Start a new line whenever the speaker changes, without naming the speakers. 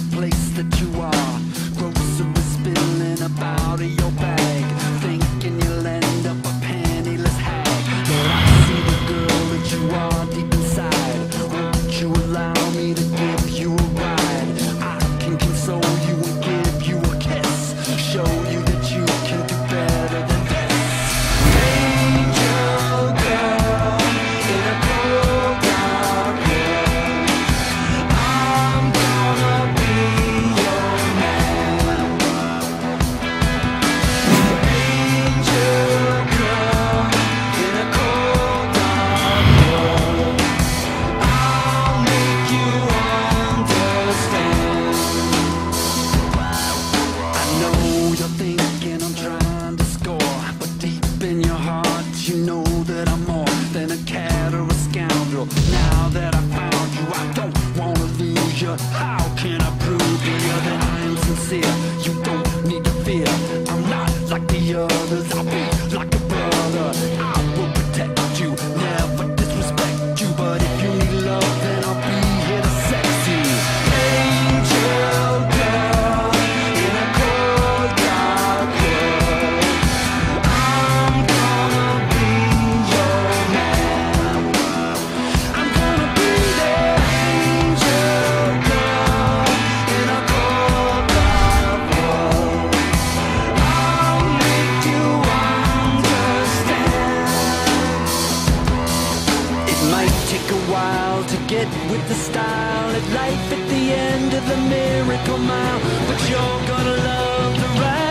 the place that you are. you're the Might take a while to get with the style At life at the end of the miracle mile But you're gonna love the ride.